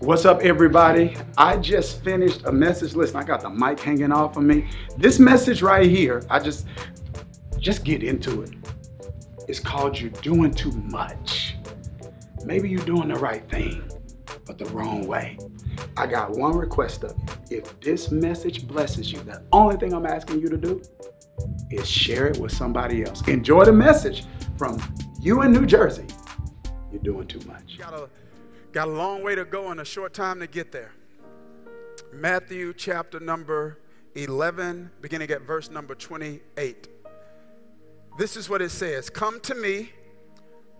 What's up, everybody? I just finished a message. Listen, I got the mic hanging off of me. This message right here, I just, just get into it. It's called You're Doing Too Much. Maybe you're doing the right thing, but the wrong way. I got one request of you. If this message blesses you, the only thing I'm asking you to do is share it with somebody else. Enjoy the message from you in New Jersey. You're doing too much. Got a, long way to go and a short time to get there. Matthew chapter number 11, beginning at verse number 28. This is what it says Come to me,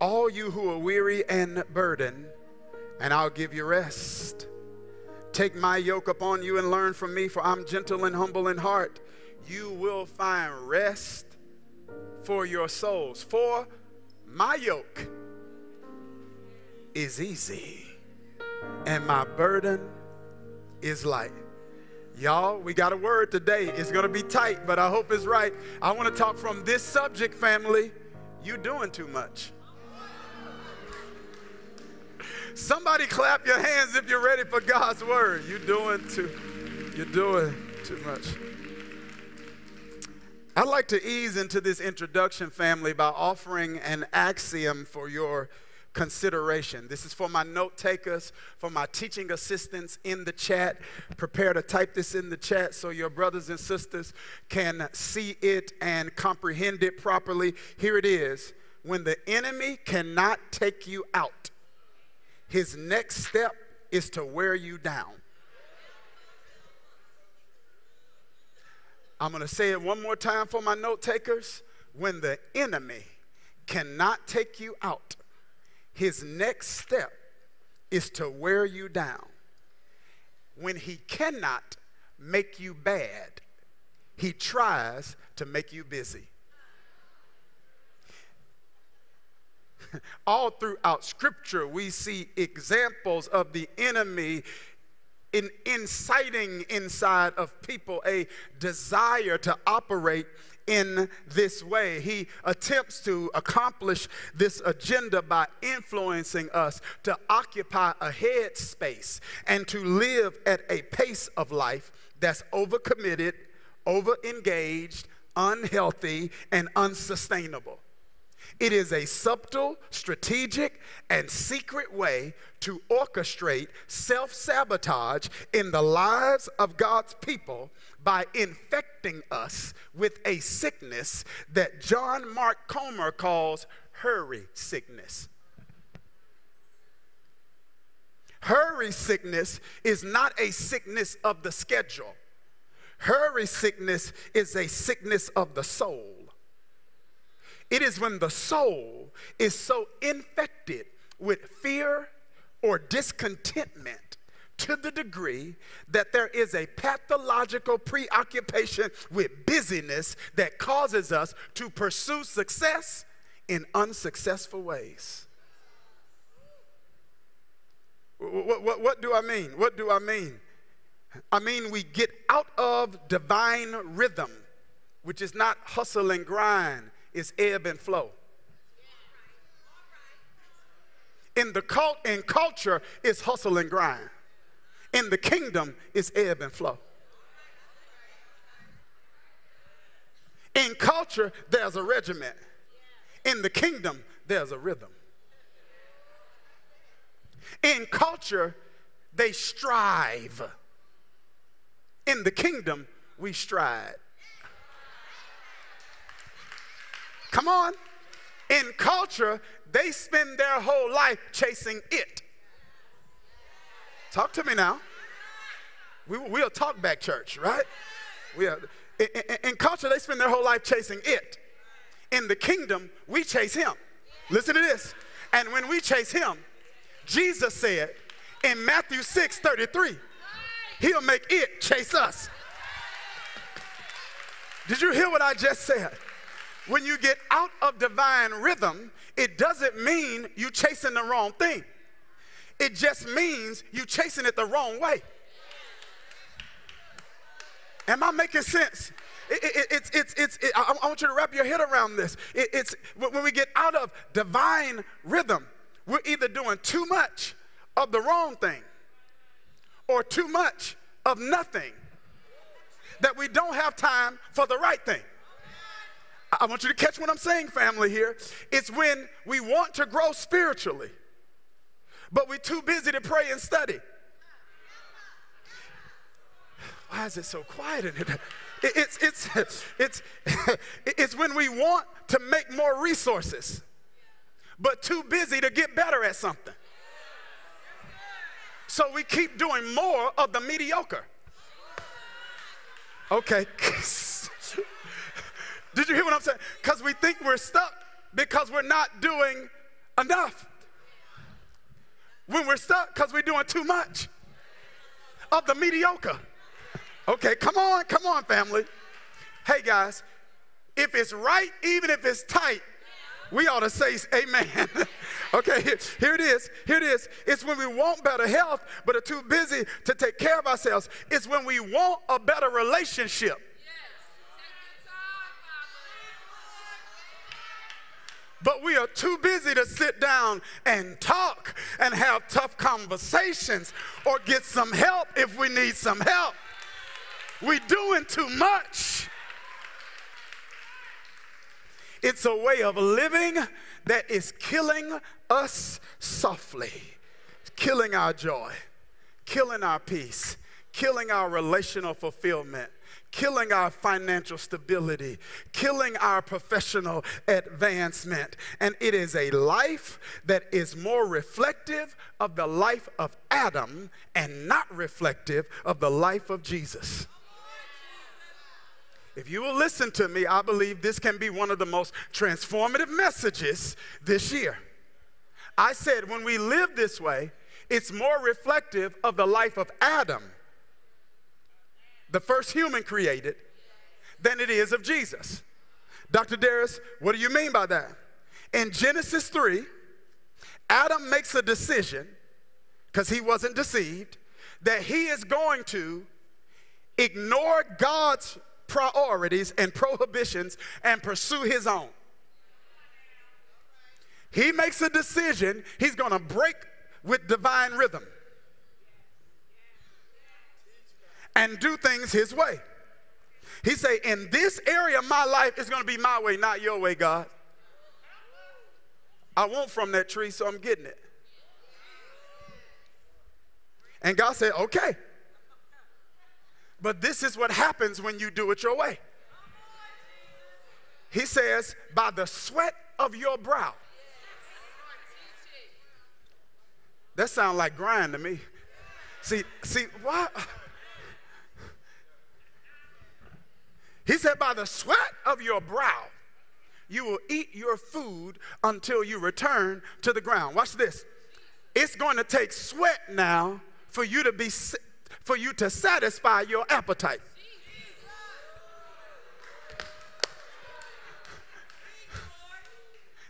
all you who are weary and burdened, and I'll give you rest. Take my yoke upon you and learn from me, for I'm gentle and humble in heart. You will find rest for your souls. For my yoke is easy and my burden is light. Y'all, we got a word today. It's going to be tight, but I hope it's right. I want to talk from this subject, family. You doing too much. Somebody clap your hands if you're ready for God's word. You doing too you're doing too much. I'd like to ease into this introduction, family, by offering an axiom for your consideration. This is for my note takers, for my teaching assistants in the chat. Prepare to type this in the chat so your brothers and sisters can see it and comprehend it properly. Here it is. When the enemy cannot take you out, his next step is to wear you down. I'm going to say it one more time for my note takers. When the enemy cannot take you out, his next step is to wear you down. When he cannot make you bad, he tries to make you busy. All throughout Scripture, we see examples of the enemy in inciting inside of people a desire to operate in this way. He attempts to accomplish this agenda by influencing us to occupy a head space and to live at a pace of life that's overcommitted, overengaged, unhealthy, and unsustainable. It is a subtle, strategic, and secret way to orchestrate self sabotage in the lives of God's people by infecting us with a sickness that John Mark Comer calls hurry sickness. Hurry sickness is not a sickness of the schedule. Hurry sickness is a sickness of the soul. It is when the soul is so infected with fear or discontentment to the degree that there is a pathological preoccupation with busyness that causes us to pursue success in unsuccessful ways. What, what, what, do I mean? What do I mean? I mean, we get out of divine rhythm, which is not hustle and grind, is ebb and flow. In the cult in culture is hustle and grind. In the kingdom is ebb and flow. In culture, there's a regiment. In the kingdom, there's a rhythm. In culture, they strive. In the kingdom, we stride. Come on. In culture, they spend their whole life chasing it. Talk to me now. We, we'll talk back, church, right? We are, in, in, in culture, they spend their whole life chasing it. In the kingdom, we chase him. Listen to this. And when we chase him, Jesus said in Matthew 6 33, he'll make it chase us. Did you hear what I just said? When you get out of divine rhythm, it doesn't mean you're chasing the wrong thing. It just means you're chasing it the wrong way. Am I making sense? It, it, it's, it's, it's, it, I, want you to wrap your head around this. it's when we get out of divine rhythm, we're either doing too much of the wrong thing or too much of nothing that we don't have time for the right thing. I want you to catch what I'm saying, family, here. It's when we want to grow spiritually, but we're too busy to pray and study. Why is it so quiet in here? It's, it's, it's, it's when we want to make more resources, but too busy to get better at something. So we keep doing more of the mediocre. Okay. Did you hear what I'm saying? Because we think we're stuck because we're not doing enough. When we're stuck because we're doing too much of the mediocre. Okay, come on, come on, family. Hey, guys, if it's right, even if it's tight, we ought to say amen. okay, here, here, it is. Here it is. It's when we want better health, but are too busy to take care of ourselves. It's when we want a better relationship. But we are too busy to sit down and talk and have tough conversations or get some help if we need some help. We're doing too much. It's a way of living that is killing us softly, killing our joy, killing our peace, killing our relational fulfillment, killing our financial stability, killing our professional advancement. And it is a life that is more reflective of the life of Adam and not reflective of the life of Jesus. If you will listen to me, I believe this can be one of the most transformative messages this year. I said when we live this way, it's more reflective of the life of Adam, the first human created, than it is of Jesus. Dr. Dharius, what do you mean by that? In Genesis 3, Adam makes a decision, because he wasn't deceived, that he is going to ignore God's priorities and prohibitions and pursue his own. He makes a decision, he's going to break with divine rhythm and do things his way. He say, in this area of my life, it's going to be my way, not your way, God. I want from that tree, so I'm getting it. And God said, okay. But this is what happens when you do it your way. He says, by the sweat of your brow. That sounds like grind to me. See, see, what? He said, by the sweat of your brow, you will eat your food until you return to the ground. Watch this. It's going to take sweat now for you to be for you to satisfy your appetite.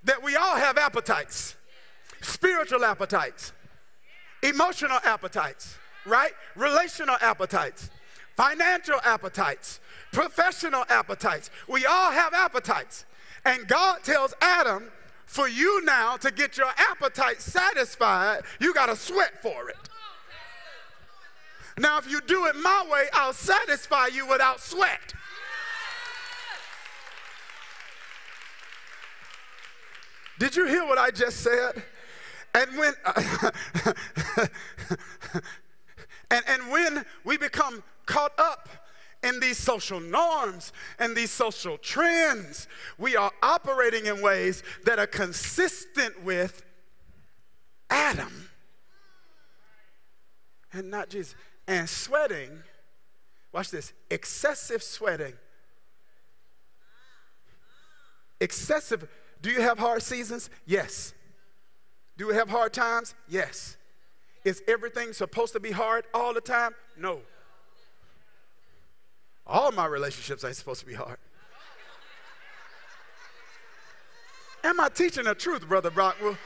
That we all have appetites, spiritual appetites, emotional appetites, right? Relational appetites, financial appetites, professional appetites. We all have appetites. And God tells Adam, for you now to get your appetite satisfied, you got to sweat for it. Now, if you do it my way, I'll satisfy you without sweat. Did you hear what I just said? And when and, and when we become caught up in these social norms and these social trends, we are operating in ways that are consistent with Adam and not Jesus and sweating, watch this, excessive sweating. Excessive. Do you have hard seasons? Yes. Do we have hard times? Yes. Is everything supposed to be hard all the time? No. All my relationships ain't supposed to be hard. Am I teaching the truth, Brother Brockwell?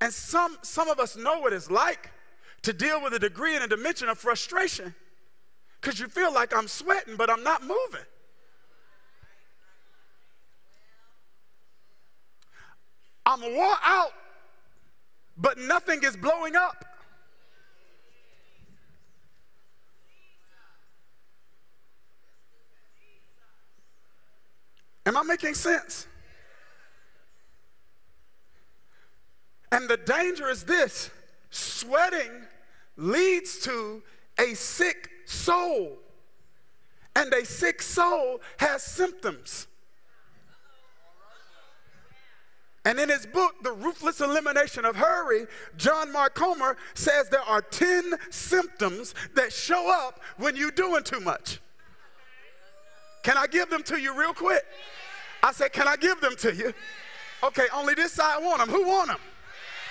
And some, some of us know what it's like to deal with a degree and a dimension of frustration because you feel like I'm sweating, but I'm not moving. I'm wore out, but nothing is blowing up. Am I making sense? And the danger is this sweating leads to a sick soul. And a sick soul has symptoms. And in his book, The Ruthless Elimination of Hurry, John Mark Comer says there are 10 symptoms that show up when you're doing too much. Can I give them to you real quick? I said, Can I give them to you? Okay, only this side want them. Who want them?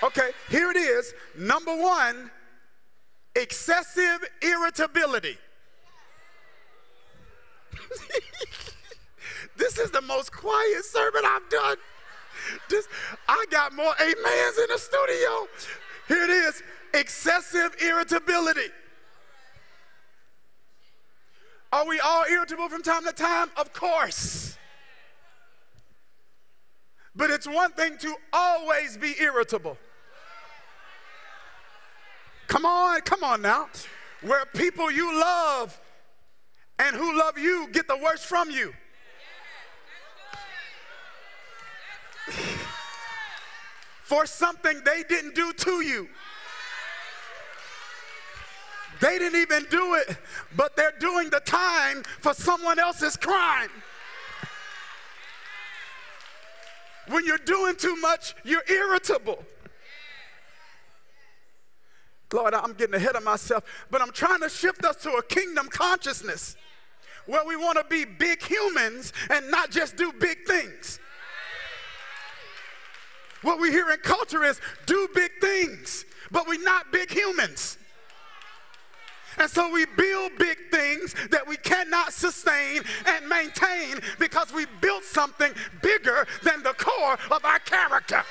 Okay, here it is. Number one, excessive irritability. this is the most quiet sermon I've done. This, I got more amens in the studio. Here it is excessive irritability. Are we all irritable from time to time? Of course. But it's one thing to always be irritable. Come on, come on now. Where people you love and who love you get the worst from you. For something they didn't do to you. They didn't even do it, but they're doing the time for someone else's crime. When you're doing too much, you're irritable. Lord, I'm getting ahead of myself, but I'm trying to shift us to a kingdom consciousness where we want to be big humans and not just do big things. What we hear in culture is do big things, but we're not big humans. And so we build big things that we cannot sustain and maintain because we built something bigger than the core of our character.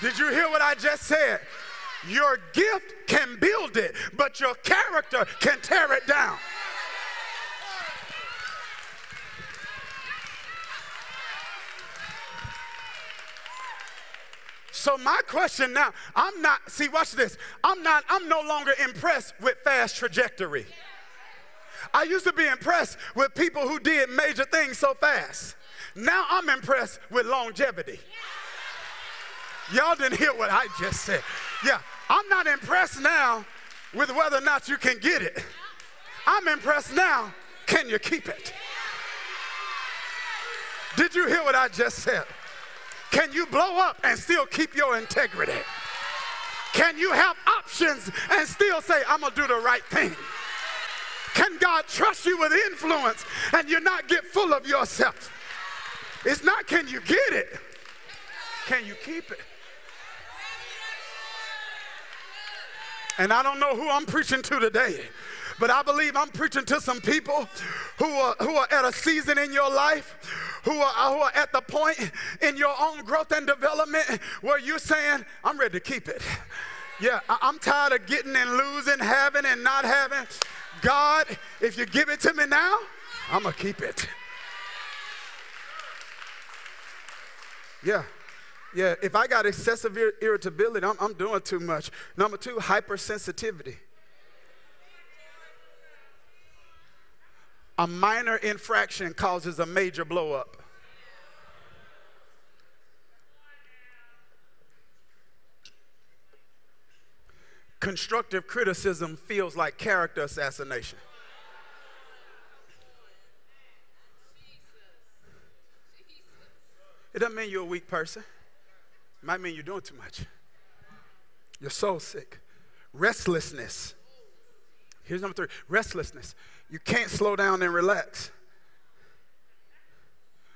Did you hear what I just said? Your gift can build it, but your character can tear it down. So my question now, I'm not, see, watch this. I'm not, I'm no longer impressed with fast trajectory. I used to be impressed with people who did major things so fast. Now I'm impressed with longevity. Y'all didn't hear what I just said. Yeah, I'm not impressed now with whether or not you can get it. I'm impressed now, can you keep it? Did you hear what I just said? Can you blow up and still keep your integrity? Can you have options and still say, I'm going to do the right thing? Can God trust you with influence and you not get full of yourself? It's not can you get it, can you keep it? And I don't know who I'm preaching to today, but I believe I'm preaching to some people who are, who are at a season in your life who are, who are at the point in your own growth and development where you're saying, I'm ready to keep it. Yeah, I'm tired of getting and losing, having and not having. God, if you give it to me now, I'm going to keep it. Yeah. Yeah, if I got excessive irritability, I'm, I'm doing too much. Number two, hypersensitivity. A minor infraction causes a major blowup. Constructive criticism feels like character assassination. It doesn't mean you're a weak person. It might mean you're doing too much. You're so sick. Restlessness. Here's number three restlessness. You can't slow down and relax.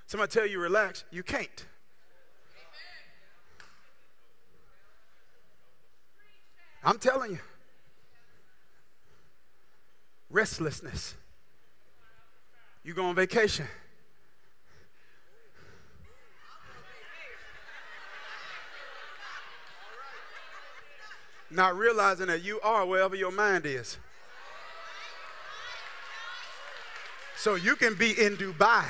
Somebody tell you relax, you can't. I'm telling you. Restlessness. You go on vacation. Not realizing that you are wherever your mind is. So you can be in Dubai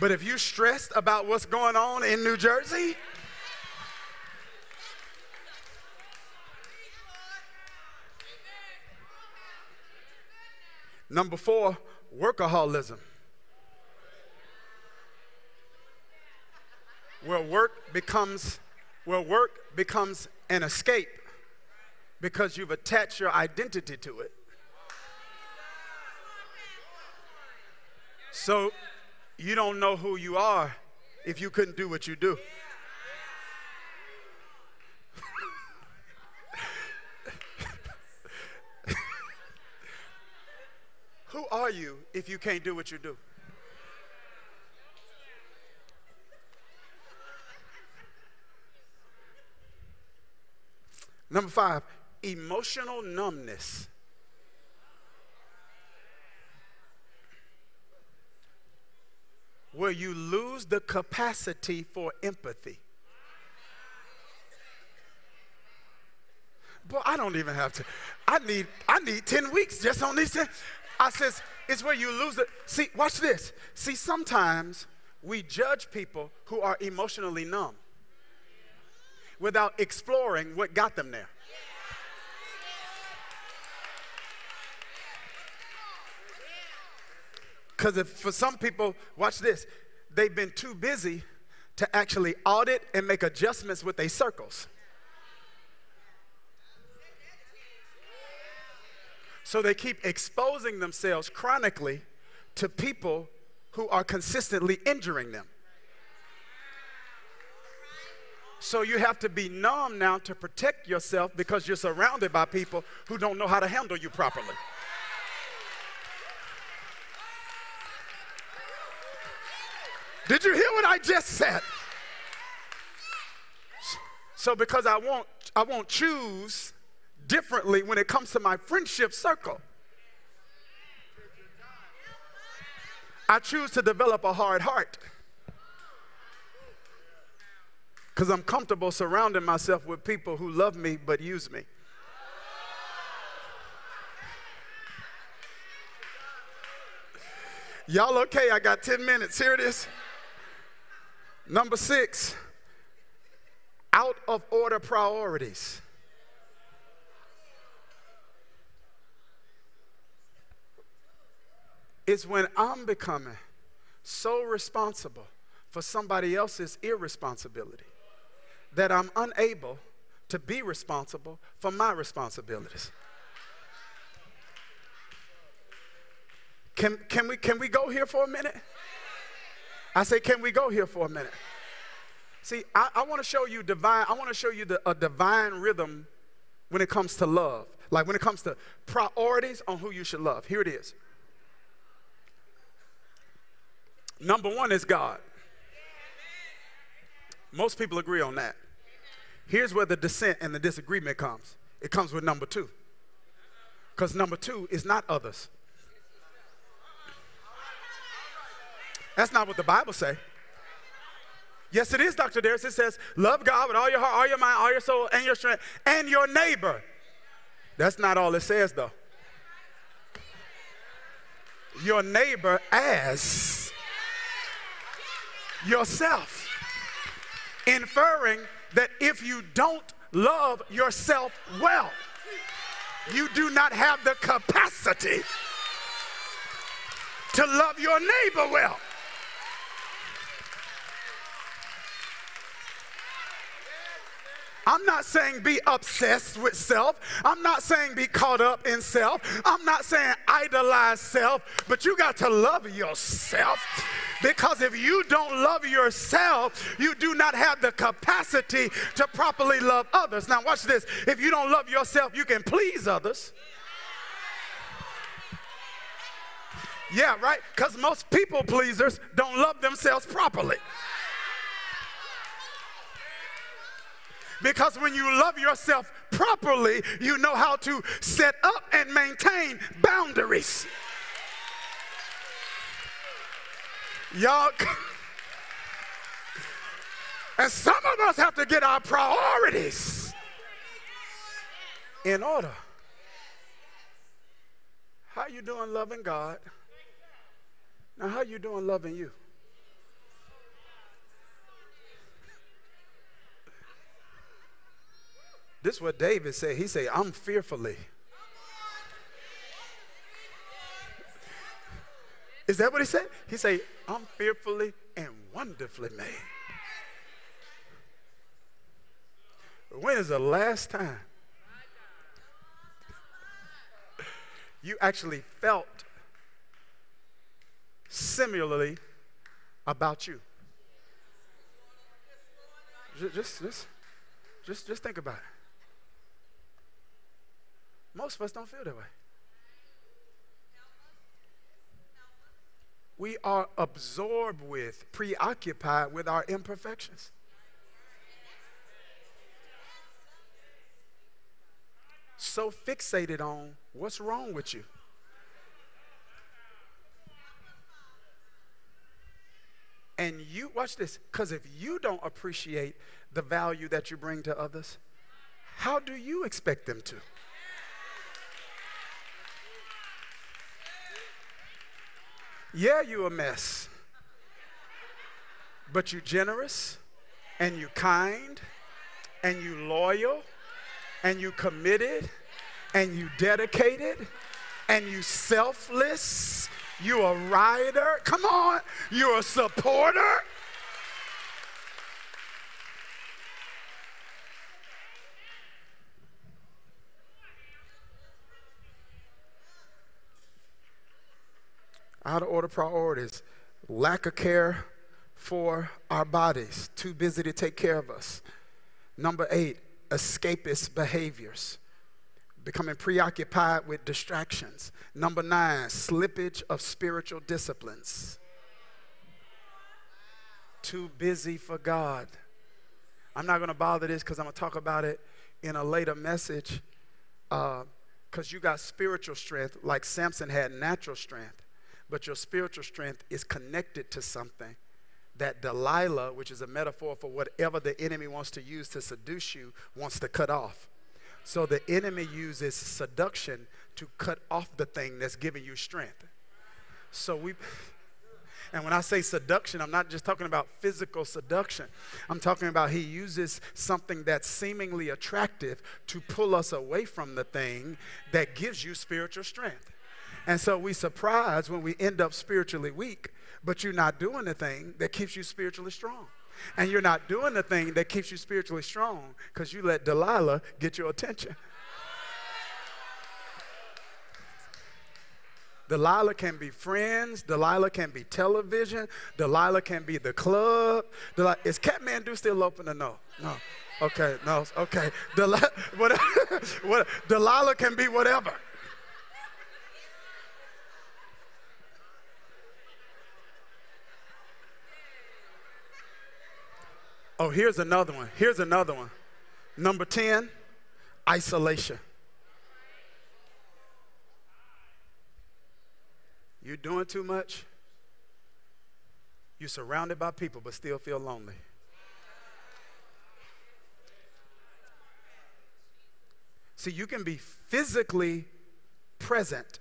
But if you're stressed about what's going on in New Jersey, Number four, workaholism. Where work becomes where work becomes an escape because you've attached your identity to it. So you don't know who you are if you couldn't do what you do. who are you if you can't do what you do? Number five, emotional numbness. Where you lose the capacity for empathy. Boy, I don't even have to. I need I need 10 weeks just on 10. I says, it's where you lose it. See, watch this. See, sometimes we judge people who are emotionally numb without exploring what got them there. Because for some people, watch this, they've been too busy to actually audit and make adjustments with their circles. So they keep exposing themselves chronically to people who are consistently injuring them. So you have to be numb now to protect yourself because you're surrounded by people who don't know how to handle you properly. Did you hear what I just said? So because I won't I won't choose differently when it comes to my friendship circle. I choose to develop a hard heart because I'm comfortable surrounding myself with people who love me but use me. Y'all okay? I got 10 minutes. Here it is. Number six, out of order priorities. It's when I'm becoming so responsible for somebody else's irresponsibility that I'm unable to be responsible for my responsibilities. Can, can, we, can we go here for a minute? I say, can we go here for a minute? See, I, I want to show you divine, I want to show you the, a divine rhythm when it comes to love. Like when it comes to priorities on who you should love. Here it is. Number one is God. Most people agree on that. Here's where the dissent and the disagreement comes it comes with number two. Because number two is not others. That's not what the Bible say. Yes, it is, Dr. Dharius. It says, love God with all your heart, all your mind, all your soul, and your strength, and your neighbor. That's not all it says, though. Your neighbor as yourself inferring that if you don't love yourself well, you do not have the capacity to love your neighbor well. I'm not saying be obsessed with self. I'm not saying be caught up in self. I'm not saying idolize self, but you got to love yourself. Because if you don't love yourself, you do not have the capacity to properly love others. Now, watch this. If you don't love yourself, you can please others. Yeah, right? Because most people pleasers don't love themselves properly. Because when you love yourself properly, you know how to set up and maintain boundaries. Y'all, and some of us have to get our priorities in order. How you doing loving God? Now how you doing loving you? This is what David said. He said, I'm fearfully. Is that what he said? He said, I'm fearfully and wonderfully made. When is the last time you actually felt similarly about you? Just, just, just, just, think about it. Most of us don't feel that way. We are absorbed with, preoccupied with our imperfections. So fixated on what's wrong with you. And you, watch this, because if you don't appreciate the value that you bring to others, how do you expect them to? Yeah, you a mess. But you're generous and you kind and you loyal and you committed and you dedicated and you selfless. You a rider. Come on. You're a supporter. Out of order priorities, lack of care for our bodies, too busy to take care of us. Number eight, escapist behaviors, becoming preoccupied with distractions. Number nine, slippage of spiritual disciplines. Too busy for God. I'm not going to bother this because I'm going to talk about it in a later message because uh, you got spiritual strength like Samson had natural strength but your spiritual strength is connected to something that Delilah, which is a metaphor for whatever the enemy wants to use to seduce you, wants to cut off. So the enemy uses seduction to cut off the thing that's giving you strength. So we. And when I say seduction, I'm not just talking about physical seduction. I'm talking about he uses something that's seemingly attractive to pull us away from the thing that gives you spiritual strength. And so we surprise when we end up spiritually weak, but you're not doing the thing that keeps you spiritually strong. And you're not doing the thing that keeps you spiritually strong because you let Delilah get your attention. Delilah can be friends. Delilah can be television. Delilah can be the club. Delilah, is Kathmandu still open or no? No. Okay, no. Okay. Delilah, what, what, Delilah can be whatever. Oh, here's another one. Here's another one. Number 10, isolation. You're doing too much. You're surrounded by people but still feel lonely. See, you can be physically present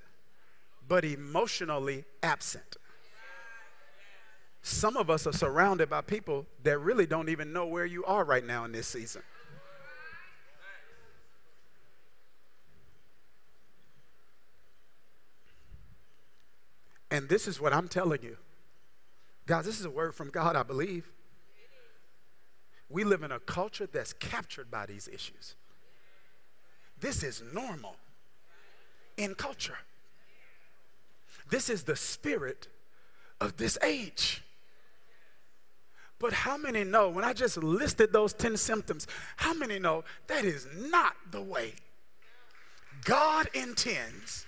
but emotionally absent. Some of us are surrounded by people that really don't even know where you are right now in this season. And this is what I'm telling you. Guys, this is a word from God, I believe. We live in a culture that's captured by these issues. This is normal in culture. This is the spirit of this age. But how many know, when I just listed those 10 symptoms, how many know that is not the way God intends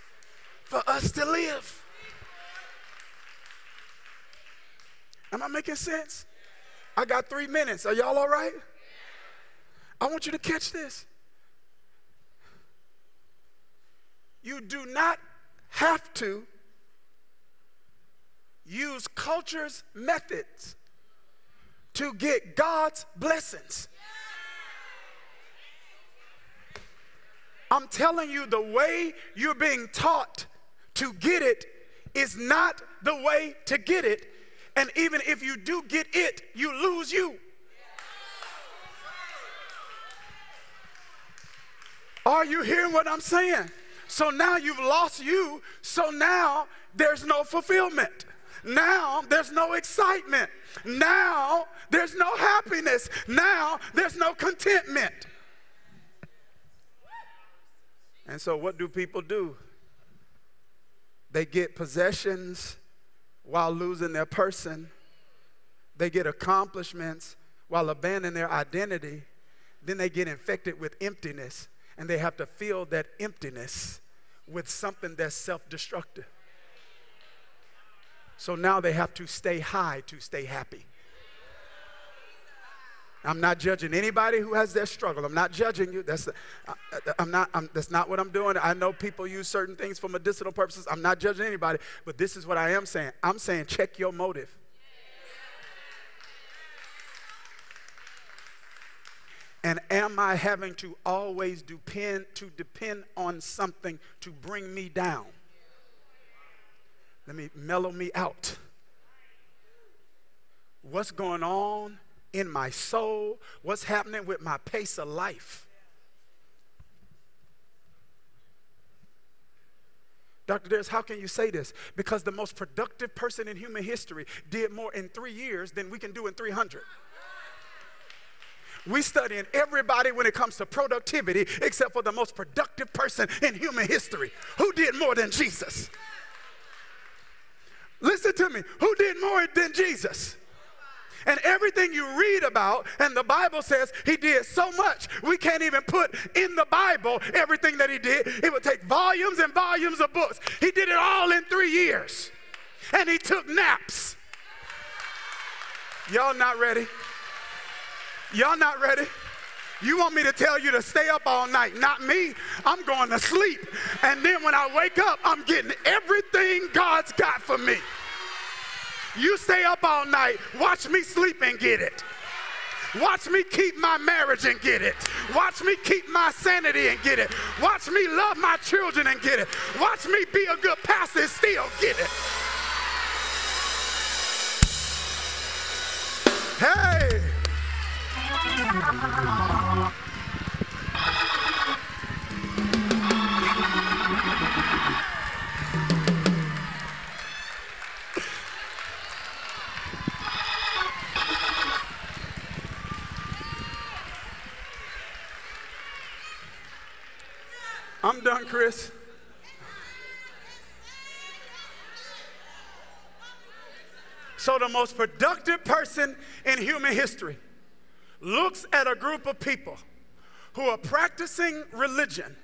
for us to live? Am I making sense? I got three minutes. Are y'all all right? I want you to catch this. You do not have to use culture's methods to get God's blessings. I'm telling you, the way you're being taught to get it is not the way to get it. And even if you do get it, you lose you. Are you hearing what I'm saying? So now you've lost you, so now there's no fulfillment. Now there's no excitement. Now there's no happiness. Now there's no contentment. And so, what do people do? They get possessions while losing their person, they get accomplishments while abandoning their identity. Then they get infected with emptiness, and they have to fill that emptiness with something that's self destructive. So now they have to stay high to stay happy. I'm not judging anybody who has that struggle. I'm not judging you. That's, uh, uh, I'm not, I'm, that's not what I'm doing. I know people use certain things for medicinal purposes. I'm not judging anybody, but this is what I am saying. I'm saying check your motive. And am I having to always depend to depend on something to bring me down? Let me mellow me out. What's going on in my soul, what's happening with my pace of life. Dr. Dharius, how can you say this? Because the most productive person in human history did more in three years than we can do in 300. We studying everybody when it comes to productivity except for the most productive person in human history. Who did more than Jesus? Listen to me. Who did more than Jesus? And everything you read about, and the Bible says he did so much, we can't even put in the Bible everything that he did. It would take volumes and volumes of books. He did it all in three years. And he took naps. Y'all not ready? Y'all not ready? You want me to tell you to stay up all night? Not me. I'm going to sleep. And then when I wake up, I'm getting everything God's got for me. You stay up all night, watch me sleep and get it. Watch me keep my marriage and get it. Watch me keep my sanity and get it. Watch me love my children and get it. Watch me be a good pastor and still get it. Hey! So, the most productive person in human history looks at a group of people who are practicing religion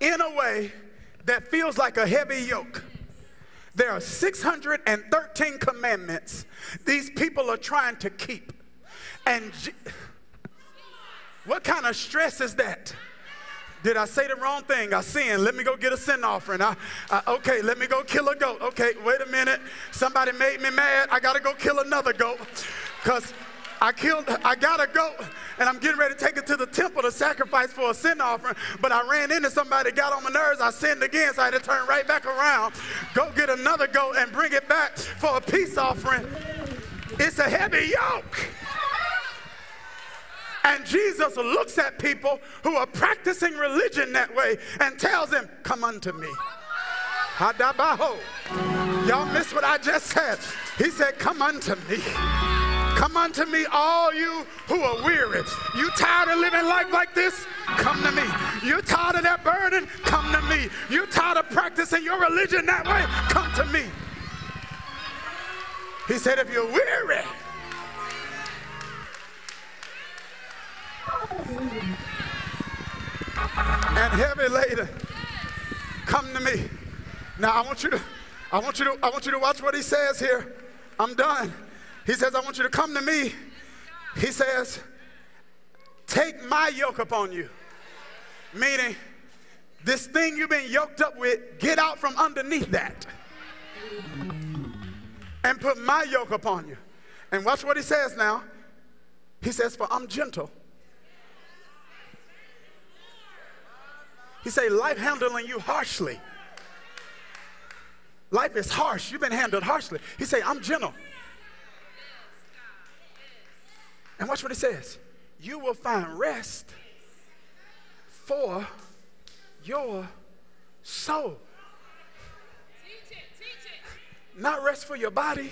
in a way that feels like a heavy yoke. There are 613 commandments these people are trying to keep. And what kind of stress is that? Did I say the wrong thing? I sinned. Let me go get a sin offering. I, I, okay, let me go kill a goat. Okay, wait a minute. Somebody made me mad. I got to go kill another goat because I killed, I got a goat and I'm getting ready to take it to the temple to sacrifice for a sin offering. But I ran into somebody, got on my nerves. I sinned again, so I had to turn right back around, go get another goat and bring it back for a peace offering. It's a heavy yoke. And Jesus looks at people who are practicing religion that way and tells them, Come unto me. Y'all miss what I just said. He said, Come unto me. Come unto me, all you who are weary. You tired of living life like this? Come to me. You tired of that burden? Come to me. You tired of practicing your religion that way? Come to me. He said, if you're weary, and heavy laden. Come to me. Now I want you to, I want you to, I want you to watch what he says here. I'm done. He says, I want you to come to me. He says, take my yoke upon you. Meaning, this thing you've been yoked up with, get out from underneath that. And put my yoke upon you. And watch what he says now. He says, For I'm gentle He say, life handling you harshly. Life is harsh. You've been handled harshly. He say, I'm gentle. And watch what he says. You will find rest for your soul. Teach it, teach it. Not rest for your body.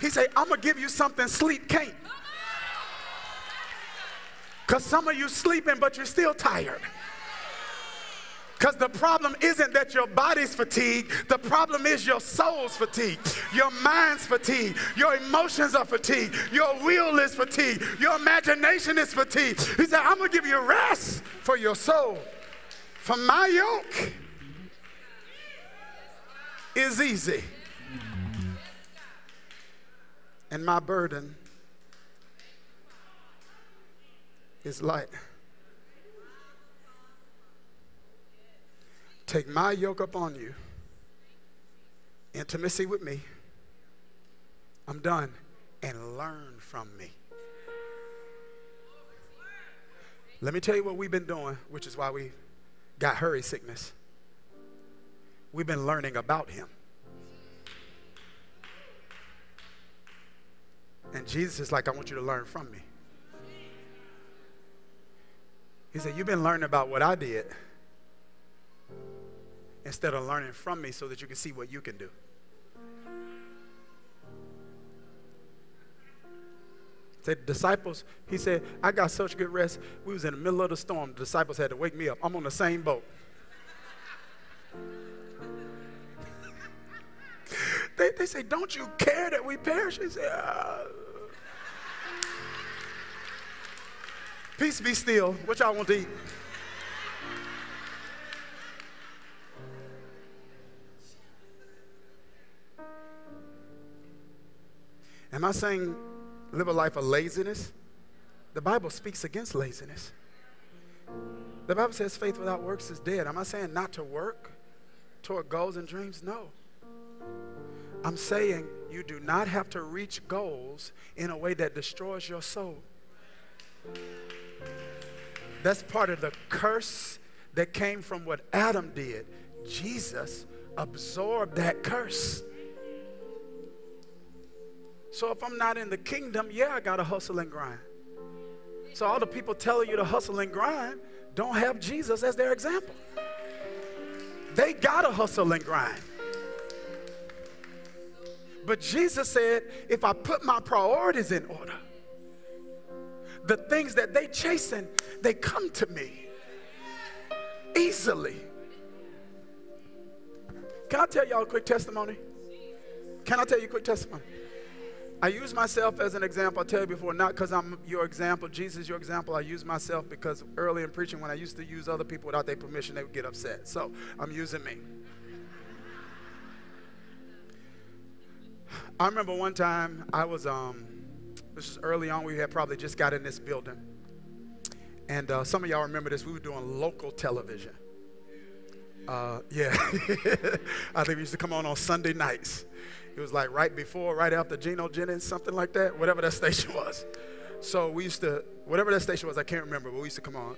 He said, I'm going to give you something sleep can't. Because some of you sleeping, but you're still tired. Because the problem isn't that your body's fatigued, the problem is your soul's fatigued, your mind's fatigued, your emotions are fatigued, your will is fatigued, your imagination is fatigued. He said, I'm going to give you rest for your soul. For my yoke is easy, and my burden is light. Take my yoke upon you. Intimacy with me. I'm done. And learn from me. Let me tell you what we've been doing, which is why we got hurry sickness. We've been learning about him. And Jesus is like, I want you to learn from me. He said, You've been learning about what I did instead of learning from me so that you can see what you can do. Say disciples, he said, I got such good rest. We was in the middle of the storm. The disciples had to wake me up. I'm on the same boat. they, they say, Don't you care that we perish? He said, uh, Peace be still. What y'all want to eat? Am I saying live a life of laziness? The Bible speaks against laziness. The Bible says faith without works is dead. Am I saying not to work toward goals and dreams? No. I'm saying you do not have to reach goals in a way that destroys your soul. That's part of the curse that came from what Adam did. Jesus absorbed that curse. So if I'm not in the kingdom, yeah, I got to hustle and grind. So all the people telling you to hustle and grind don't have Jesus as their example. They got to hustle and grind. But Jesus said, if I put my priorities in order, the things that they chasing, they come to me easily. Can I tell y'all a quick testimony? Can I tell you a quick testimony? I use myself as an example. I tell you before, not because I'm your example, Jesus your example. I use myself because early in preaching, when I used to use other people without their permission, they would get upset. So I'm using me. I remember one time I was, um, this was early on, we had probably just got in this building. And uh, some of y'all remember this, we were doing local television. Uh, yeah, I think we used to come on on Sunday nights. It was like right before, right after Gino Jennings, something like that, whatever that station was. So we used to, whatever that station was, I can't remember, but we used to come on.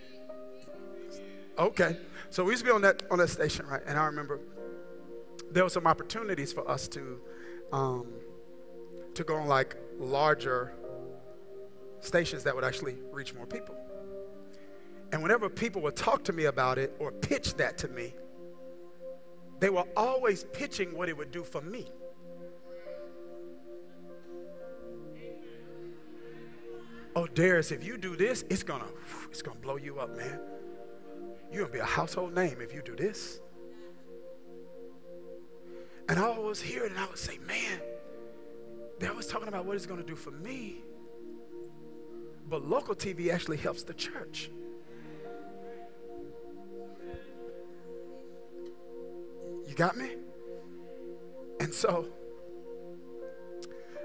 Okay. So we used to be on that on that station, right? And I remember there were some opportunities for us to um, to go on like larger stations that would actually reach more people. And whenever people would talk to me about it or pitch that to me, they were always pitching what it would do for me. Dharius, if you do this, it's gonna, it's gonna blow you up, man. You're gonna be a household name if you do this. And I always hear it and I would say, man, they're always talking about what it's gonna do for me. But local TV actually helps the church. You got me? And so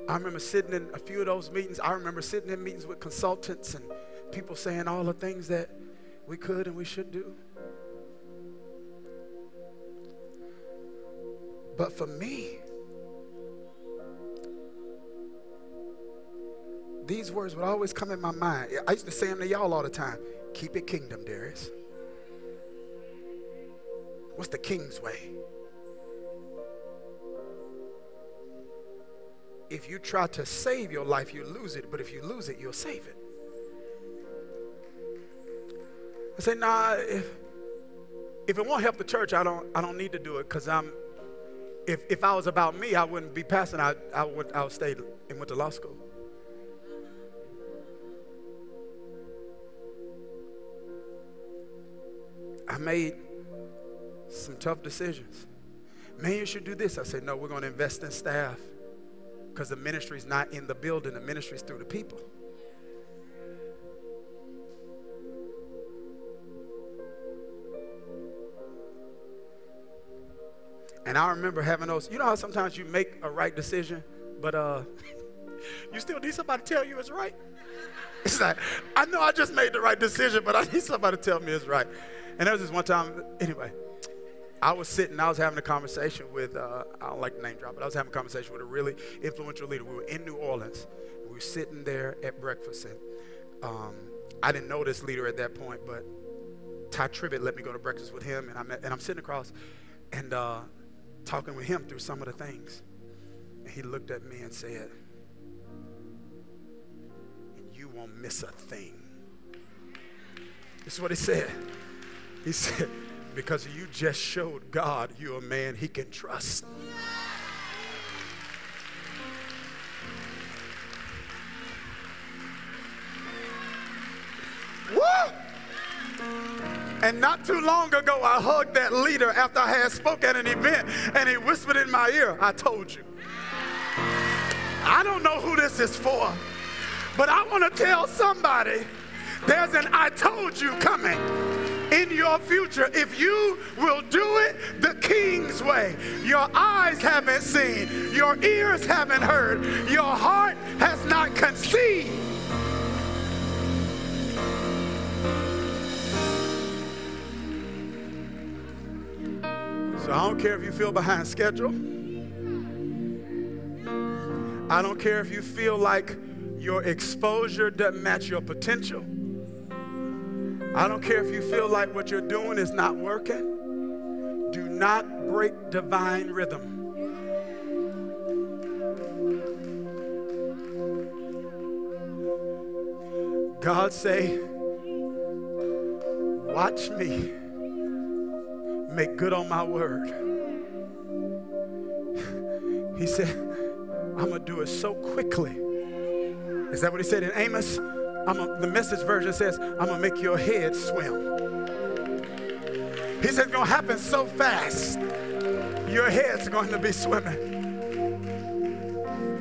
I remember sitting in a few of those meetings. I remember sitting in meetings with consultants and people saying all the things that we could and we should do. But for me, these words would always come in my mind. I used to say them to y'all all the time. Keep it kingdom, Dharius. What's the king's way? If you try to save your life, you lose it. But if you lose it, you'll save it. I say, nah, if, if it won't help the church, I don't, I don't need to do it because I'm, if, if I was about me, I wouldn't be passing. I, I, would, I would stay and went to law school. I made some tough decisions. Man, you should do this. I said, no, we're going to invest in staff because the ministry is not in the building, the ministry is through the people. And I remember having those, you know how sometimes you make a right decision, but uh, you still need somebody to tell you it's right? It's like, I know I just made the right decision, but I need somebody to tell me it's right. And there was this one time, anyway, I was sitting, I was having a conversation with, uh, I don't like to name drop, but I was having a conversation with a really influential leader. We were in New Orleans. we were sitting there at breakfast. And um, I didn't know this leader at that point, but Tye Tribbett let me go to breakfast with him. And, I met, and I'm sitting across and uh, talking with him through some of the things. And he looked at me and said, you won't miss a thing. This is what he said. He said, because you just showed God you're a man he can trust. Woo! And not too long ago, I hugged that leader after I had spoke at an event, and he whispered in my ear, I told you. I don't know who this is for, but I want to tell somebody there's an I told you coming in your future if you will do it the king's way. Your eyes haven't seen, your ears haven't heard, your heart has not conceived So I don't care if you feel behind schedule. I don't care if you feel like your exposure doesn't match your potential. I don't care if you feel like what you're doing is not working. Do not break divine rhythm. God say, watch me make good on my word. He said, I'm going to do it so quickly. Is that what he said in Amos? A, the message version says, I'm going to make your head swim. He said, it's going to happen so fast, your head's going to be swimming.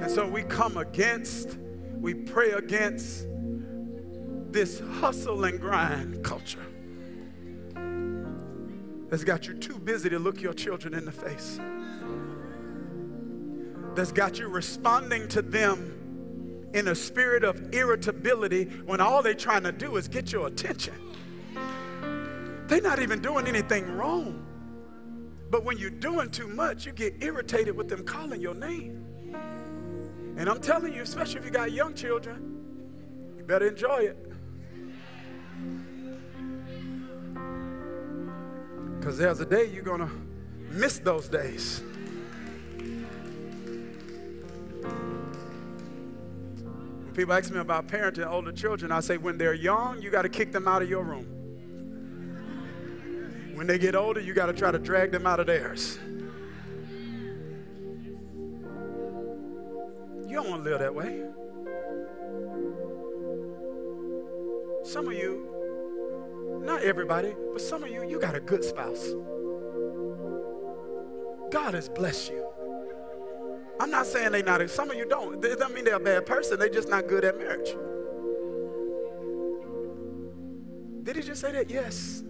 And so we come against, we pray against this hustle and grind culture that's got you too busy to look your children in the face, that's got you responding to them in a spirit of irritability when all they're trying to do is get your attention. They're not even doing anything wrong. But when you're doing too much, you get irritated with them calling your name. And I'm telling you, especially if you got young children, you better enjoy it. Because there's a day you're going to miss those days. People ask me about parenting older children, I say when they're young, you got to kick them out of your room. When they get older, you got to try to drag them out of theirs. You don't want to live that way. Some of you not everybody, but some of you, you got a good spouse. God has blessed you. I'm not saying they not, some of you don't. It doesn't mean they're a bad person, they're just not good at marriage. Did he just say that? Yes.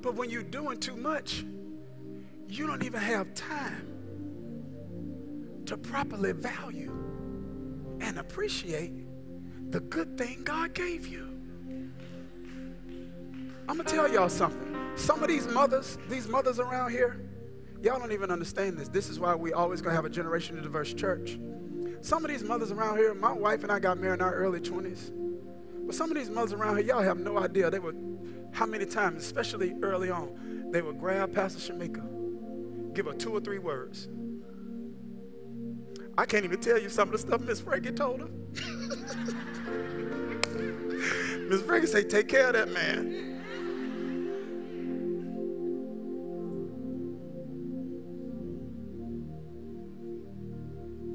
But when you're doing too much, you don't even have time to properly value and appreciate the good thing God gave you. I'm gonna tell y'all something. Some of these mothers, these mothers around here, y'all don't even understand this. This is why we always gonna have a generation of diverse church. Some of these mothers around here, my wife and I got married in our early 20s. But some of these mothers around here, y'all have no idea. They would, how many times, especially early on, they would grab Pastor Shameka, give her two or three words. I can't even tell you some of the stuff Miss Frankie told her. Miss Frankie say, take care of that man.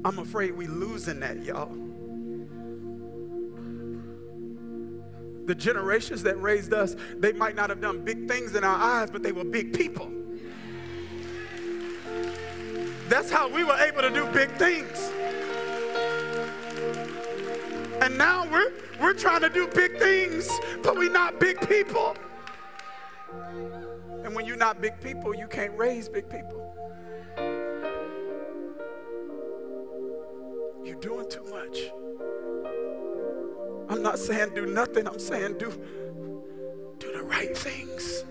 I'm afraid we're losing that, y'all. The generations that raised us, they might not have done big things in our eyes, but they were big people. That's how we were able to do big things. And now we're we're trying to do big things, but we're not big people. And when you're not big people, you can't raise big people. You're doing too much. I'm not saying do nothing, I'm saying do do the right things.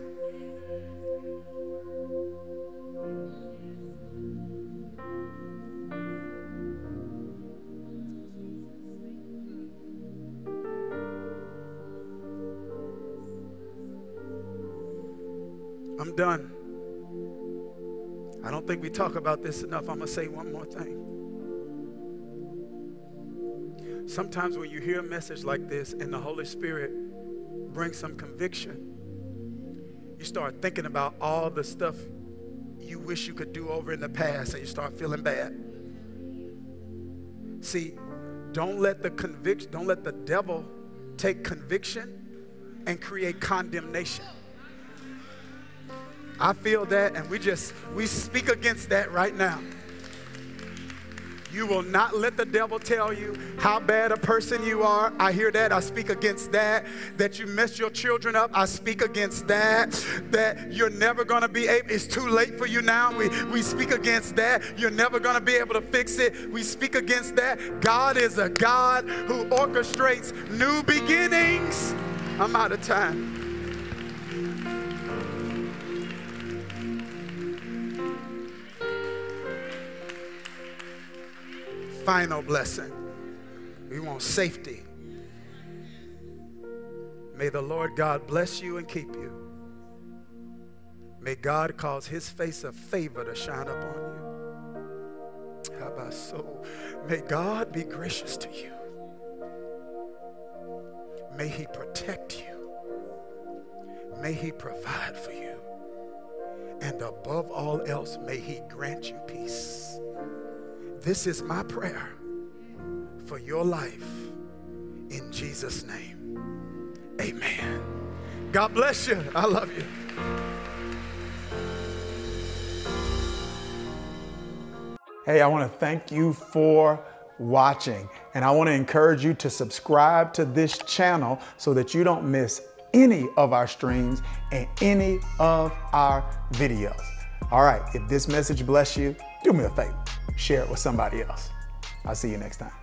I'm done. I don't think we talk about this enough. I'm going to say one more thing. Sometimes when you hear a message like this and the Holy Spirit brings some conviction, you start thinking about all the stuff you wish you could do over in the past and you start feeling bad. See, don't let the conviction, don't let the devil take conviction and create condemnation. I feel that, and we just, we speak against that right now. You will not let the devil tell you how bad a person you are. I hear that. I speak against that. That you mess your children up. I speak against that. That you're never going to be able, it's too late for you now. We, we speak against that. You're never going to be able to fix it. We speak against that. God is a God who orchestrates new beginnings. I'm out of time. Final blessing. We want safety. May the Lord God bless you and keep you. May God cause his face of favor to shine upon you. How about so? May God be gracious to you. May he protect you. May he provide for you. And above all else, may he grant you peace. This is my prayer for your life in Jesus' name. Amen. God bless you. I love you. Hey, I want to thank you for watching. And I want to encourage you to subscribe to this channel so that you don't miss any of our streams and any of our videos. All right, if this message bless you, do me a favor share it with somebody else. I'll see you next time.